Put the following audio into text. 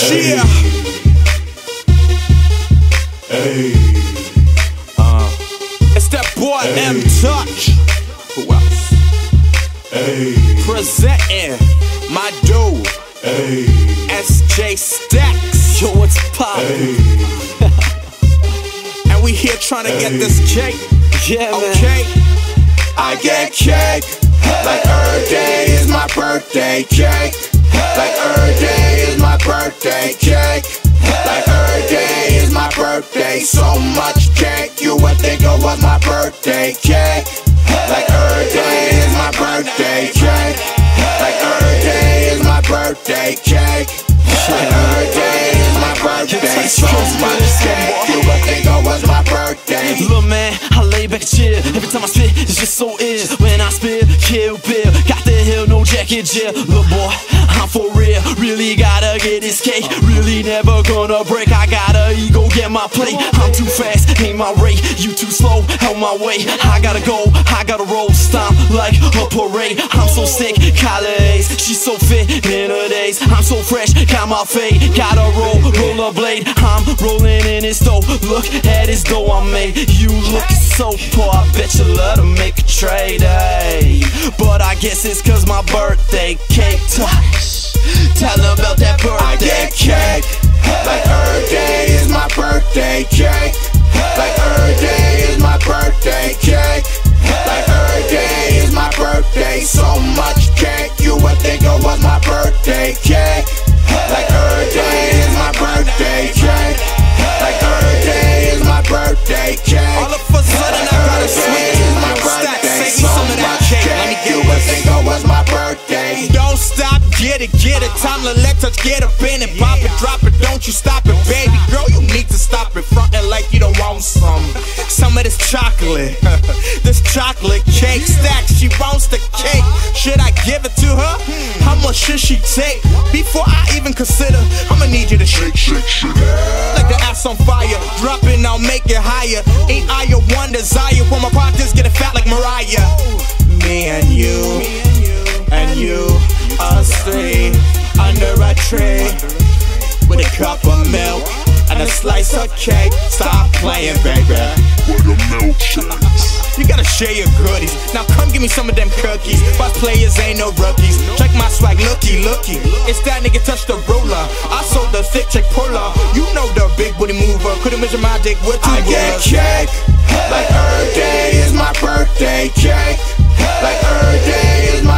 Yeah. Hey, It's that boy M Touch. Who else? hey, Presenting my dude, hey, SJ Stacks. Yo, what's poppin'? hey, And we here trying to get this cake. Yeah, man. I get cake. Like every day is my birthday cake. Like every day is my Like every day is my birthday cake. Like every day is my birthday cake. Like every day is my birthday. So much cake, you would think it was my birthday. Look, man, I lay back chill. Every time I spit, it's just so ill. When I spit, kill Bill. Got the hill, no jacket, jail. Look, boy, I'm for real. Really gotta get this cake. Really never gonna break. I gotta ego, get my plate. I'm too fast, ain't my rate. You too slow, help my way. I gotta go, gotta roll. Stomp like a parade. I'm so sick, collards. She's so fit in her days. I'm so fresh, got my fade. Gotta roll, roll a blade. I'm rolling in his dough. Look at his dough I made. You look so poor, I bet you love to make a trade. Ay. But I guess it's cause my birthday cake touch. Tell her about that I birthday get cake. Like her day is my birthday cake. Birthday cake. Get it, get it. Time to let us get up in it. Pop it, drop it, don't you stop it, baby girl. You need to stop it, frontin' like you don't want some. Some of this chocolate, this chocolate cake stack. She wants the cake. Should I give it to her? How much should she take? Before I even consider, I'ma need you to shake, shake, shake. Like the ass on fire, drop it, I'll make it higher. Ain't I your one desire? When my partners get fat like Mariah. Me and you and you, three, under a tree, with a cup of milk and a slice of cake. Stop playing, baby. You gotta share your goodies. Now come give me some of them cookies. Boss players ain't no rookies. Check my swag, looky, looky. It's that nigga touch the roller. I sold the thick check puller. You know the big booty mover. Couldn't measure my dick with two I get rulers. cake. Like every day is my birthday cake. Like every day is my birthday cake.